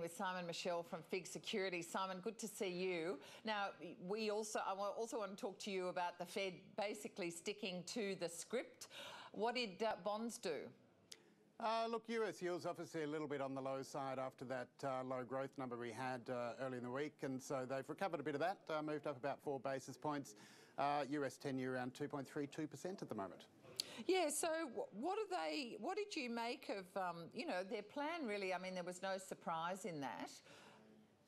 with Simon Michell from FIIG Security. Simon, good to see you. Now, we also I also want to talk to you about the Fed basically sticking to the script. What did uh, bonds do? Uh, look, US yields obviously a little bit on the low side after that uh, low growth number we had uh, early in the week, and so they've recovered a bit of that, uh, moved up about four basis points. US 10 year around 2.32% at the moment. Yeah. So, what are they? What did you make of um, you know their plan? Really, I mean, there was no surprise in that.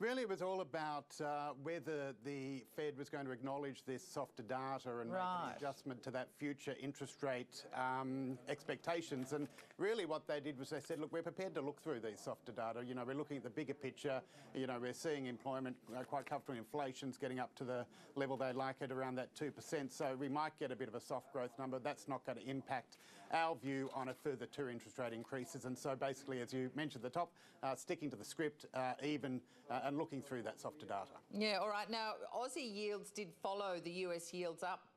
Really, it was all about uh, whether the Fed was going to acknowledge this softer data and right. make an adjustment to that future interest rate um, expectations. And really, what they did was they said, look, we're prepared to look through these softer data. You know, we're looking at the bigger picture. You know, we're seeing employment uh, quite comfortable. Inflation's getting up to the level they like it, around that 2%. So we might get a bit of a soft growth number. That's not going to impact our view on a further two interest rate increases. And so basically, as you mentioned at the top, uh, sticking to the script, uh, even uh, and looking through that softer data. Yeah, all right. Now, Aussie yields did follow the US yields up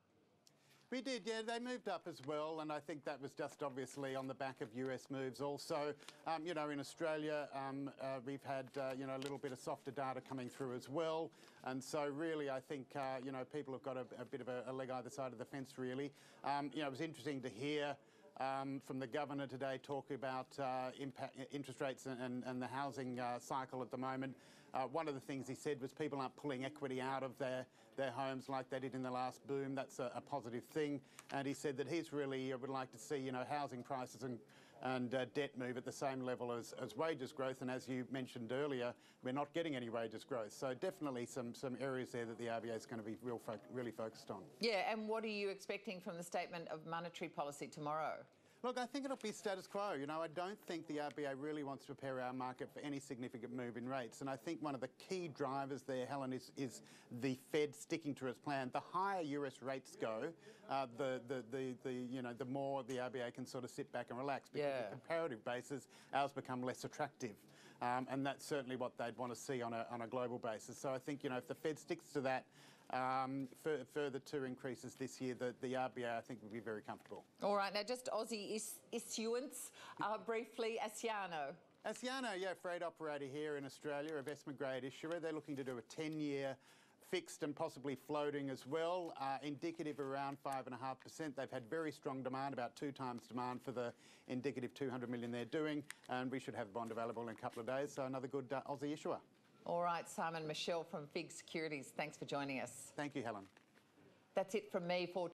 we did, yeah. They moved up as well, and I think that was just obviously on the back of US moves. Also, um, you know, in Australia, um, uh, we've had uh, you know a little bit of softer data coming through as well, and so really, I think uh, you know people have got a, a bit of a, a, leg either side of the fence. Really, um, you know, it was interesting to hear um, from the governor today talking about uh, impact, interest rates and, and the housing uh, cycle at the moment. Uh, one of the things he said was people aren't pulling equity out of their, their homes like they did in the last boom. That's a, a positive thing. And he said that he's really uh, would like to see you know housing prices and and uh, debt move at the same level as, as wages growth. And as you mentioned earlier, we're not getting any wages growth. So definitely some, some areas there that the RBA is going to be real fo really focused on. Yeah, and what are you expecting from the statement of monetary policy tomorrow? Look, I think it'll be status quo. You know, I don't think the RBA really wants to prepare our market for any significant move in rates. And I think one of the key drivers there, Helen, is, is the Fed sticking to its plan. The higher US rates go, uh, the, the, the, the, you know, the more the RBA can sort of sit back and relax. Because yeah. on a comparative basis, ours become less attractive. Um, and that's certainly what they'd want to see on a, on a global basis. So I think, you know, if the Fed sticks to that, um, for, further two increases this year, the, the RBA, I think, will be very comfortable. All right, now just Aussie is issuance, uh, briefly, Asciano. Asciano, yeah, freight operator here in Australia, investment grade issuer. They're looking to do a 10-year fixed and possibly floating as well, uh, indicative around 5.5%. They've had very strong demand, about two times demand for the indicative 200 million they're doing, and we should have bond available in a couple of days, so another good uh, Aussie issuer. All right, Simon Michell from FIIG Securities, thanks for joining us. Thank you, Helen. That's it from me for